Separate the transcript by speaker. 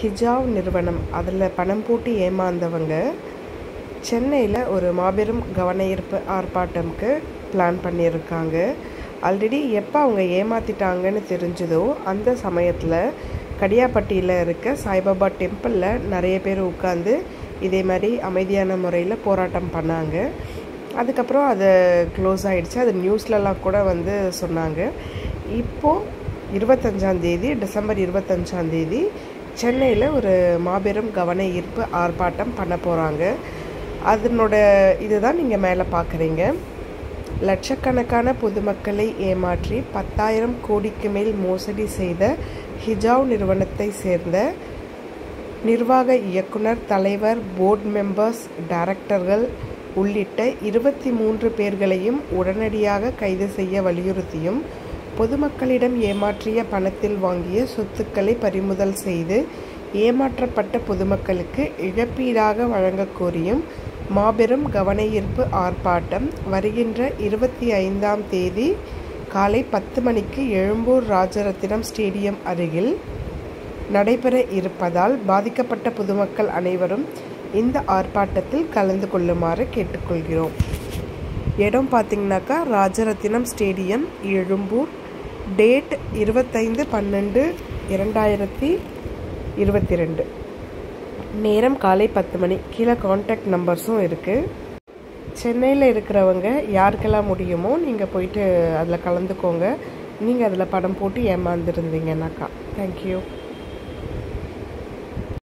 Speaker 1: Hijau நிறுவனம். அதில் பணம் போட்டு ஏமாந்தவங்க. சென்னையில் ஒரு மாபெரும் கவனயீர்ப்பு ஆர்ப்பாட்டம்க்கு பிளான் பண்ணியிருக்காங்க. ஆல்ரெடி எப்போ அவங்க ஏமாற்றிட்டாங்கன்னு தெரிஞ்சதோ அந்த சமயத்தில் கடியாப்பட்டியில் இருக்க சாய்பாபா டெம்பிளில் நிறைய பேர் உட்காந்து இதே மாதிரி அமைதியான முறையில் போராட்டம் பண்ணாங்க. அதுக்கப்புறம் அது க்ளோஸ் ஆகிடுச்சு அது நியூஸ்லலாம் கூட வந்து சொன்னாங்க. இப்போது இருபத்தஞ்சாந்தேதி டிசம்பர் இருபத்தஞ்சாந்தேதி சென்னையில் ஒரு மாபெரும் கவன ஈர்ப்பு ஆர்ப்பாட்டம் பண்ண போகிறாங்க அதனோட இதுதான் நீங்கள் மேலே பார்க்குறீங்க லட்சக்கணக்கான பொதுமக்களை ஏமாற்றி பத்தாயிரம் கோடிக்கு மேல் மோசடி செய்த ஹிஜாவ் நிறுவனத்தை சேர்ந்த நிர்வாக இயக்குனர் தலைவர் போர்டு மெம்பர்ஸ் டைரக்டர்கள் உள்ளிட்ட இருபத்தி மூன்று பேர்களையும் உடனடியாக கைது செய்ய வலியுறுத்தியும் பொதுமக்களிடம் ஏமாற்றிய பணத்தில் வாங்கிய சொத்துக்களை பறிமுதல் செய்து ஏமாற்றப்பட்ட பொதுமக்களுக்கு இழப்பீடாக வழங்கக்கோரியும் மாபெரும் கவனயீர்ப்பு ஆர்ப்பாட்டம் வருகின்ற இருபத்தி ஐந்தாம் தேதி காலை பத்து மணிக்கு எழும்பூர் ராஜரத்தினம் ஸ்டேடியம் அருகில் நடைபெற இருப்பதால் பாதிக்கப்பட்ட பொதுமக்கள் அனைவரும் இந்த ஆர்ப்பாட்டத்தில் கலந்து கொள்ளுமாறு கேட்டுக்கொள்கிறோம். இடம் பார்த்திங்கனாக்கா ராஜரத்தினம் ஸ்டேடியம் எழும்பூர் டேட் இருபத்தைந்து பன்னெண்டு இரண்டாயிரத்தி இருபத்தி ரெண்டு நேரம் காலை பத்து மணி. கீழே காண்டாக்ட் நம்பர்ஸும் இருக்குது சென்னையில் இருக்கிறவங்க யாருக்கெல்லாம் முடியுமோ நீங்கள் போயிட்டு அதில் கலந்துக்கோங்க. நீங்கள் அதில் படம் போட்டு ஏமாந்துருந்தீங்கன்னாக்கா. தேங்க்யூ